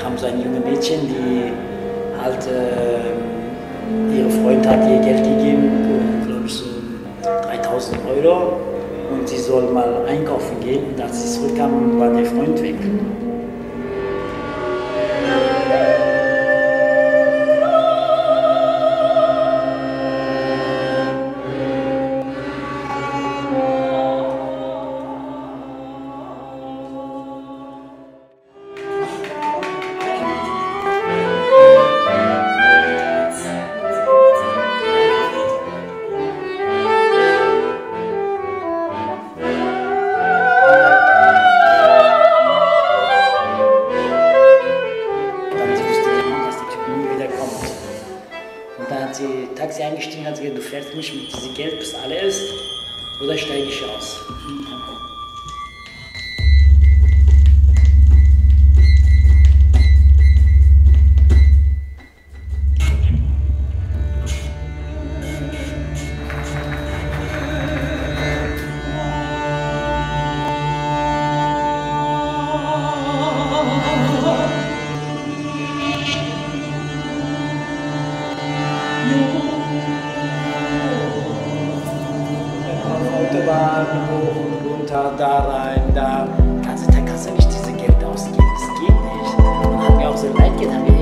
Kam so ein junges Mädchen, die halt äh, ihre Freund hat ihr Geld gegeben, glaube ich so 3000 Euro und sie soll mal einkaufen gehen und als sie zurückkam, war der Freund weg. Taxi eingestiegen hat gesagt, du fährst mich mit diesem Geld, bis alle ist, oder steige ich aus. Autobahn hoch und runter, da rein, da. Den ganzen Tag kannst du nicht diese Geld ausgeben, das geht nicht. Und hat mir auch so leid getan.